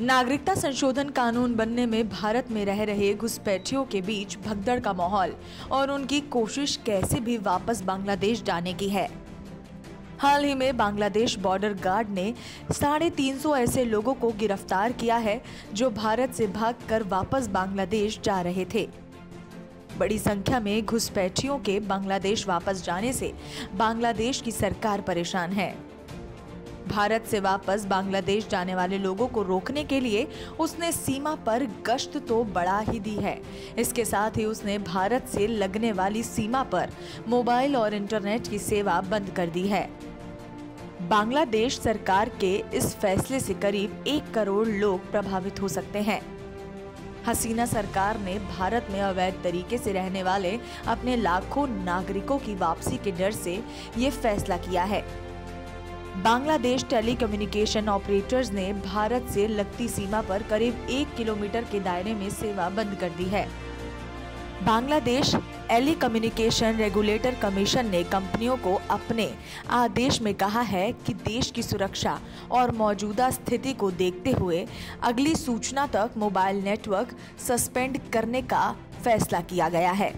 नागरिकता संशोधन कानून बनने में भारत में रह रहे घुसपैठियों के बीच भगदड़ का माहौल और उनकी कोशिश कैसे भी वापस बांग्लादेश जाने की है। हाल ही में बांग्लादेश बॉर्डर गार्ड ने साढ़े तीन सौ ऐसे लोगों को गिरफ़्तार किया है जो भारत से भागकर वापस बांग्लादेश जा रहे थे। बड़ी संख्या में घुसपैठियों के बांग्लादेश वापस जाने से बांग्लादेश की सरकार परेशान है। भारत से वापस बांग्लादेश जाने वाले लोगों को रोकने के लिए उसने सीमा पर गश्त तो बढ़ा ही दी है। इसके साथ ही उसने भारत से लगने वाली सीमा पर मोबाइल और इंटरनेट की सेवा बंद कर दी है। बांग्लादेश सरकार के इस फैसले से करीब एक करोड़ लोग प्रभावित हो सकते हैं। हसीना सरकार ने भारत में अवैध तरीके से रहने वाले अपने लाखों नागरिकों की वापसी के डर से ये फैसला किया है। बांग्लादेश टेलीकम्युनिकेशन ऑपरेटर्स ने भारत से लगती सीमा पर करीब एक किलोमीटर के दायरे में सेवा बंद कर दी है। Bangladesh Eli communication regulator commission ने कंपनियों को अपने आदेश में कहा है कि देश की सुरक्षा और मौजूदा स्थिति को देखते हुए अगली सूचना तक मोबाइल नेटवर्क सस्पेंड करने का फैसला किया गया है।